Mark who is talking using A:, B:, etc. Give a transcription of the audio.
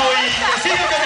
A: soy Silvio